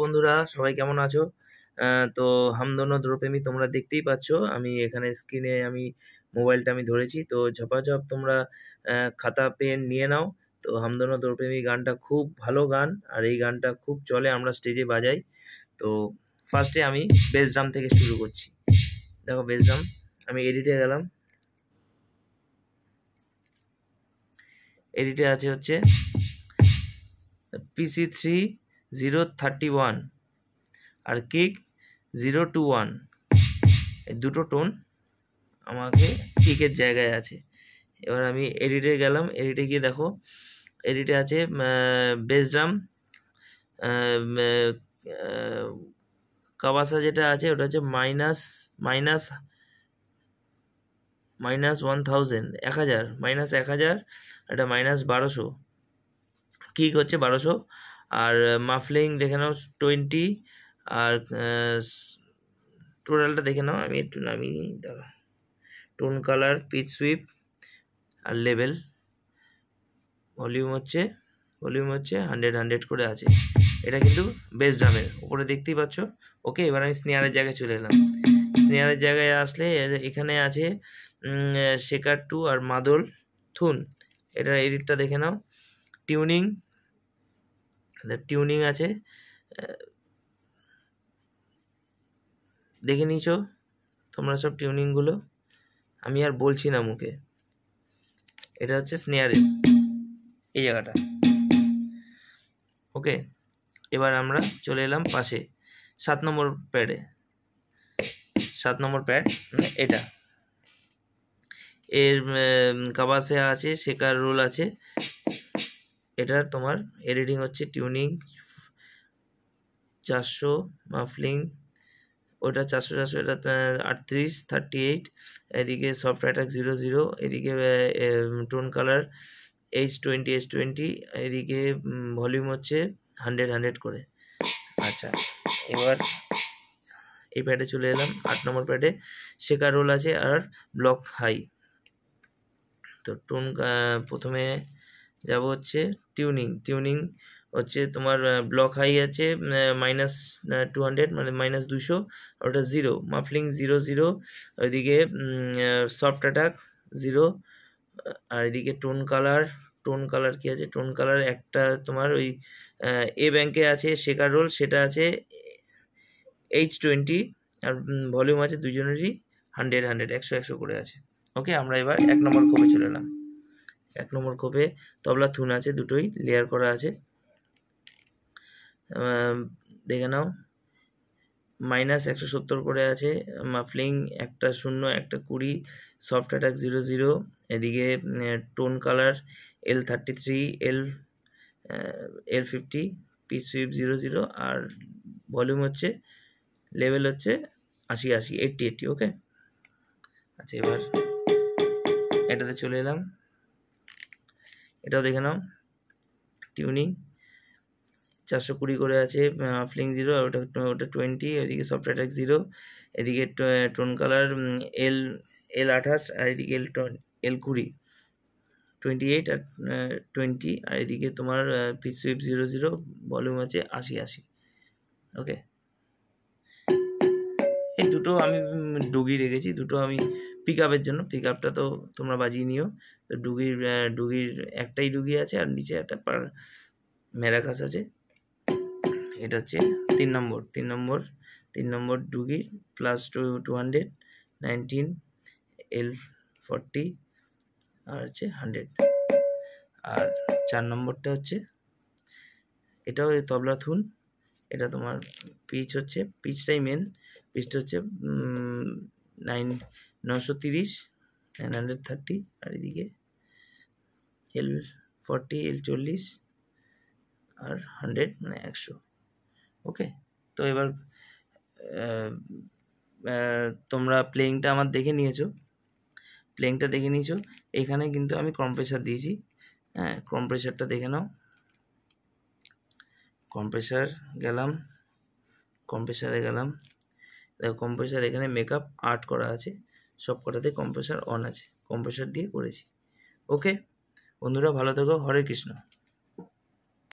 বন্ধুরা, সবাই কেমন আছো? তো হামদন দ্রোপ্রেমী তোমরা দেখতেই পাচ্ছ। আমি এখানে স্ক্রিনে আমি মোবাইলটা আমি ধরেছি। তো ঝপাঝপ তোমরা খাতা পেন নিয়ে নাও। তো হামদোনো দ্রৌপ্রেমী গানটা খুব ভালো গান, আর এই গানটা খুব চলে, আমরা স্টেজে বাজাই। তো ফার্স্টে আমি বেস ড্রাম থেকে শুরু করছি। দেখো বেস ড্রাম আমি এডিটে গেলাম। এডিটে আছে হচ্ছে PC three zero thirty one আর কিক জিরো টু ওয়ান এই দুটো টোন আমাকে কিকের জায়গায় আছে। এবার আমি এডিটে গেলাম এডিটে গিয়ে দেখো এডিটে আছে বেস ড্রাম কাবাসা যেটা আছে ওটা হচ্ছে minus minus minus one thousand এক হাজার মাইনাস এক হাজার, এটা মাইনাস বারোশো। কিক হচ্ছে বারোশো, আর মাফলিং দেখে নাও টোয়েন্টি আর টোটালটা দেখে নাও, আমি একটু নামিয়ে দাঁড়া টোন কালার পিচ সুইপ আর লেভেল ভলিউম হচ্ছে ভলিউম হচ্ছে হান্ড্রেড হান্ড্রেড করে আছে। এটা কিন্তু বেস ড্রামের উপরে দেখতেই পাচ্ছ? ওকে এবার আমি স্নেয়ারের জায়গায় চলে এলাম। স্নেয়ারের জায়গায় আসলে এখানে আছে শেকার টু আর মাদল থুন। এটার এডিটটা দেখে নাও। টিউনিং টিউনিং আছে। দেখে নিছো তোমরা সব টিউনিংগুলো আমি আর বলছি না মুখে। এটা হচ্ছে স্নেয়ারের এই জায়গাটা। ওকে এবার আমরা চলে এলাম পাশে। সাত নম্বর প্যাডে সাত নম্বর প্যাড মানে এটা। এর কাবাসে আছে, শেখার রোল আছে। এটার তোমার এডিটিং হচ্ছে টিউনিং চারশো মাফলিং ওটা চারশো চারশো এটা আটত্রিশ থার্টি এইট এদিকে সফট অ্যাটাক জিরো জিরো এদিকে tone colour H twenty H twenty এদিকে ভলিউম হচ্ছে হান্ড্রেড হান্ড্রেড করে। আচ্ছা এবার এই প্যাডে চলে এলাম, আট নম্বর প্যাডে শেকার রোল আছে আর ব্লক হাই তো টোন প্রথমে যাব হচ্ছে টিউনিং টিউনিং হচ্ছে তোমার ব্লক হাই আছে মাইনাস টু হান্ড্রেড মানে মাইনাস দুশো ওটা জিরো মাফলিং জিরো জিরো ওইদিকে সফট অ্যাটাক জিরো আর এদিকে টোন কালার টোন কালার কি আছে? টোন কালার একটা তোমার ওই এ ব্যাংকে আছে শেখার রোল সেটা আছে এইচ টোয়েন্টি আর ভলিউম আছে দুজনেরই হান্ড্রেড হান্ড্রেড একশো একশো করে আছে। ওকে আমরা এবার এক নম্বর খোপে চলে এলাম। এক নম্বর খোপে তবলা থুন আছে, দুটোই লেয়ার করা আছে। দেখে নাও। মাইনাস একশো সত্তর করে আছে মাফলিং একটা শূন্য, একটা কুড়ি সফট অ্যাটাক জিরো জিরো এদিকে tone colour L thirty three L L fifty pitch sweep zero zero আর ভলিউম হচ্ছে লেভেল হচ্ছে আশি আশি এইট্টি এইট্টি ওকে আচ্ছা এবার এটাতে চলে এলাম। এটাও দেখে নাও। টিউনিং চারশো কুড়ি করে আছে ফ্লিং জিরো আর ওটা ওটা টোয়েন্টি এদিকে সফট অ্যাটাক জিরো এদিকে টোন কালার এল এল আঠাশ, আর এদিকে এল এল কুড়ি। টোয়েন্টি এইট আর টোয়েন্টি আর এদিকে তোমার pitch sweep zero zero volume আছে আশি আশি। ওকে এই দুটো আমি ডুগি রেখেছি, দুটো আমি পিক আপের জন্য। পিক আপটা তো তোমরা বাজিয়ে নিও। তো ডুগির ডুগির একটাই ডুগি আছে, আর নিচে একটা পার ম্যারাকাস আছে। এটা হচ্ছে তিন নম্বর তিন নম্বর তিন number ডুগি plus two two hundred nineteen L forty আর হচ্ছে হান্ড্রেড আর চার নম্বরটা হচ্ছে, এটাও তবলা থুন, এটা তোমার পিচ হচ্ছে, পিচটাই মেন পিচটা হচ্ছে নাইন নশো তিরিশ নাইন হান্ড্রেড থার্টি আর এদিকে এল ফর্টি এল চল্লিশ আর হান্ড্রেড মানে একশো। ওকে? তো এবার তোমরা প্লেইংটা আমার দেখে নিয়েছো। প্লেইংটা দেখে নিয়েছো। এখানে কিন্তু আমি কম্প্রেসার দিয়েছি। হ্যাঁ কম্প্রেসারটা দেখে নাও। কম্প্রেসার গেলাম। কম্প্রেসারে গেলাম। দেখো কম্প্রেসার এখানে মেকআপ আর্ট করা আছে। সব কটাতে কম্প্রেসার অন আছে। কম্প্রেসার দিয়ে করেছি। ওকে? বন্ধুরা, ভালো থেকো। হরে কৃষ্ণ।